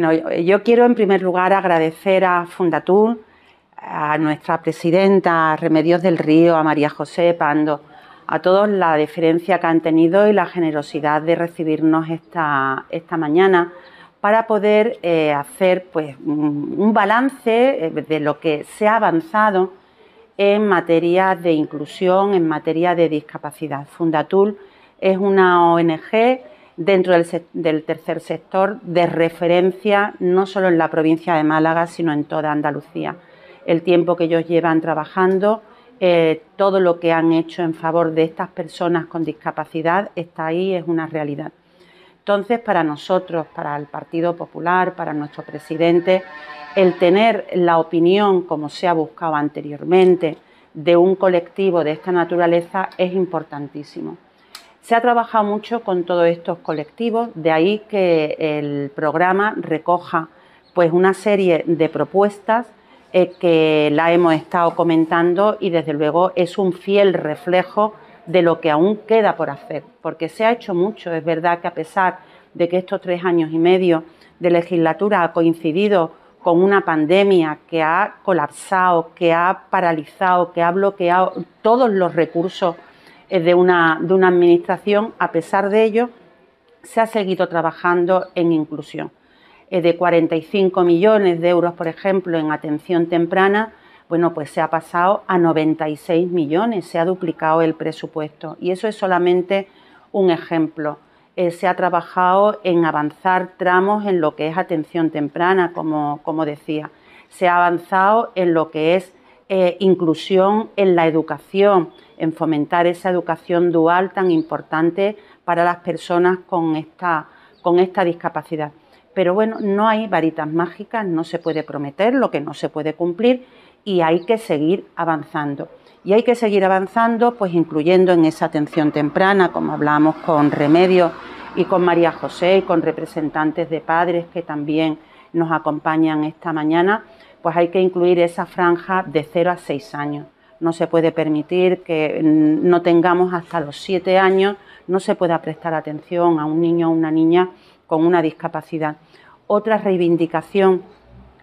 Bueno, yo quiero en primer lugar agradecer a Fundatur, a nuestra presidenta Remedios del Río, a María José Pando, a todos la deferencia que han tenido y la generosidad de recibirnos esta, esta mañana para poder eh, hacer pues, un balance eh, de lo que se ha avanzado en materia de inclusión, en materia de discapacidad. Fundatul es una ONG dentro del, tercer sector de referencia no solo en la provincia de Málaga, sino en toda Andalucía. El tiempo que ellos llevan trabajando, eh, todo lo que han hecho en favor de estas personas con discapacidad está ahí, es una realidad. Entonces, para nosotros, para el Partido Popular, para nuestro presidente, el tener la opinión, como se ha buscado anteriormente, de un colectivo de esta naturaleza es importantísimo. Se ha trabajado mucho con todos estos colectivos, de ahí que el programa recoja pues una serie de propuestas eh, que la hemos estado comentando y desde luego es un fiel reflejo de lo que aún queda por hacer, porque se ha hecho mucho. Es verdad que a pesar de que estos tres años y medio de legislatura ha coincidido con una pandemia que ha colapsado, que ha paralizado, que ha bloqueado todos los recursos de una, de una administración, a pesar de ello, se ha seguido trabajando en inclusión. De 45 millones de euros, por ejemplo, en atención temprana, bueno, pues se ha pasado a 96 millones, se ha duplicado el presupuesto. Y eso es solamente un ejemplo. Eh, se ha trabajado en avanzar tramos en lo que es atención temprana, como, como decía. Se ha avanzado en lo que es eh, inclusión en la educación, en fomentar esa educación dual tan importante para las personas con esta, con esta discapacidad. Pero bueno, no hay varitas mágicas, no se puede prometer lo que no se puede cumplir y hay que seguir avanzando. Y hay que seguir avanzando, pues incluyendo en esa atención temprana, como hablamos con Remedio y con María José y con representantes de padres que también nos acompañan esta mañana, pues hay que incluir esa franja de 0 a 6 años. No se puede permitir que no tengamos hasta los 7 años, no se pueda prestar atención a un niño o una niña con una discapacidad. Otra reivindicación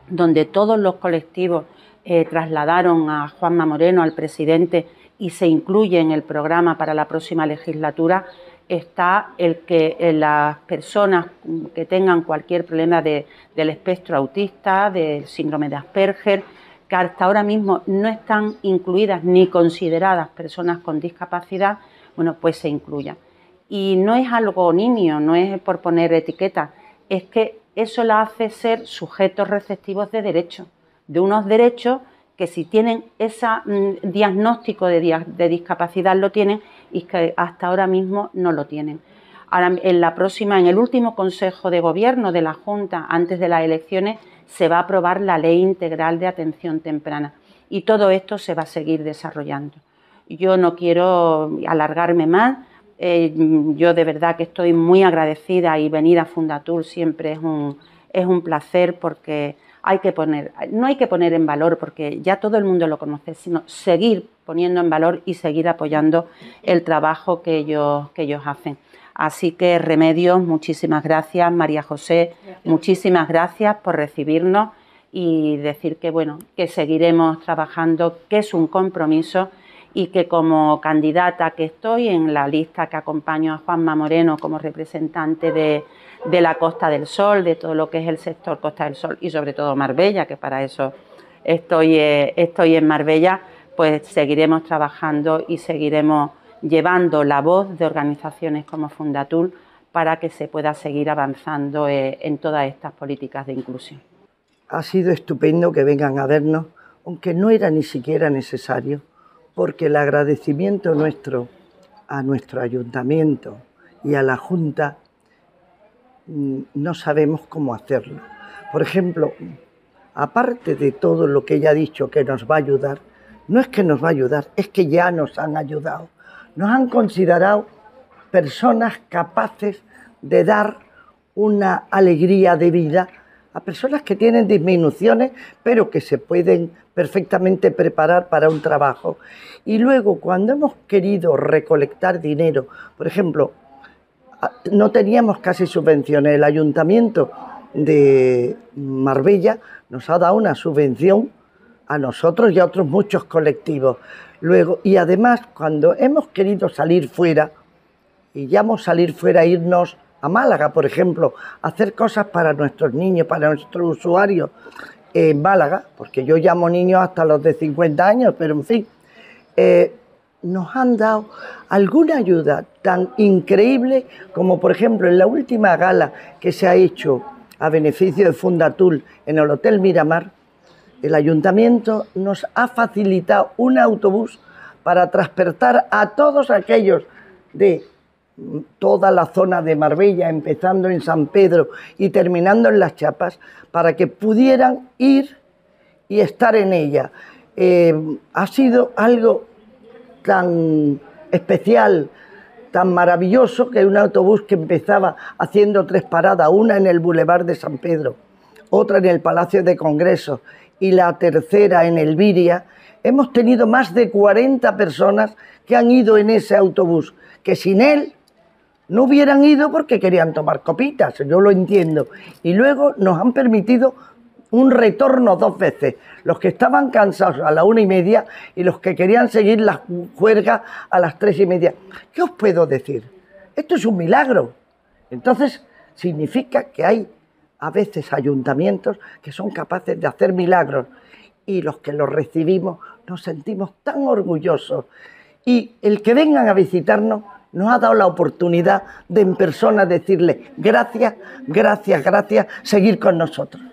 donde todos los colectivos eh, trasladaron a Juanma Moreno, al presidente, y se incluye en el programa para la próxima legislatura, está el que eh, las personas que tengan cualquier problema del espectro autista, del síndrome de Asperger, que hasta ahora mismo no están incluidas ni consideradas personas con discapacidad, bueno, pues se incluyan. Y no es algo niño, no es por poner etiqueta, es que eso la hace ser sujetos receptivos de derechos, de unos derechos que si tienen ese mm, diagnóstico de, discapacidad lo tienen y que hasta ahora mismo no lo tienen. Ahora, en la próxima, en el último Consejo de Gobierno de la Junta, antes de las elecciones, se va a aprobar la Ley Integral de Atención Temprana y todo esto se va a seguir desarrollando. Yo no quiero alargarme más, eh, yo de verdad que estoy muy agradecida y venir a Fundatur siempre es un, es un placer porque hay que poner, no hay que poner en valor porque ya todo el mundo lo conoce, sino seguir poniendo en valor y seguir apoyando el trabajo que ellos, que ellos hacen. Así que Remedios, muchísimas gracias, María José, muchísimas gracias por recibirnos y decir que bueno, que seguiremos trabajando, que es un compromiso y que como candidata que estoy en la lista que acompaño a Juanma Moreno como representante de, la Costa del Sol, de todo lo que es el sector Costa del Sol y sobre todo Marbella, que para eso estoy, eh, estoy en Marbella, pues seguiremos trabajando y seguiremos llevando la voz de organizaciones como Fundatul para que se pueda seguir avanzando eh, en todas estas políticas de inclusión. Ha sido estupendo que vengan a vernos, aunque no era ni siquiera necesario porque el agradecimiento nuestro a nuestro ayuntamiento y a la Junta mm, no sabemos cómo hacerlo. Por ejemplo, aparte de todo lo que ella ha dicho que nos va a ayudar, no es que nos va a ayudar, es que ya nos han ayudado. Nos han considerado personas capaces de dar una alegría de vida a personas que tienen disminuciones, pero que se pueden perfectamente preparar para un trabajo. Y luego, cuando hemos querido recolectar dinero, por ejemplo, no teníamos casi subvenciones, el ayuntamiento de Marbella nos ha dado una subvención a nosotros y a otros muchos colectivos. Luego, y además, cuando hemos querido salir fuera, y ya hemos salir fuera, irnos a Málaga, por ejemplo, hacer cosas para nuestros niños, para nuestros usuarios en Málaga, porque yo llamo niños hasta los de 50 años, pero en fin, eh, nos han dado alguna ayuda tan increíble como por ejemplo en la última gala que se ha hecho a beneficio de Fundatul en el Hotel Miramar, el ayuntamiento nos ha facilitado un autobús para transportar a todos aquellos de toda la zona de Marbella, empezando en San Pedro y terminando en Las Chapas, para que pudieran ir y estar en ella. Eh, ha sido algo tan especial, tan maravilloso, que un autobús que empezaba haciendo tres paradas, una en el Boulevard de San Pedro, otra en el Palacio de Congresos y la tercera en el Viria, hemos tenido más de 40 personas que han ido en ese autobús, que sin él no hubieran ido porque querían tomar copitas, yo lo entiendo. Y luego nos han permitido un retorno dos veces. Los que estaban cansados a la una y media y los que querían seguir la juerga a las tres y media. ¿Qué os puedo decir? Esto es un milagro. Entonces, significa que hay a veces ayuntamientos que son capaces de hacer milagros y los que los recibimos nos sentimos tan orgullosos. Y el que vengan a visitarnos nos ha dado la oportunidad de en persona decirle gracias, gracias, gracias, seguir con nosotros.